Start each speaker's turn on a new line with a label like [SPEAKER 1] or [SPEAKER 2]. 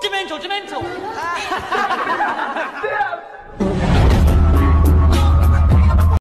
[SPEAKER 1] 这边走这边走。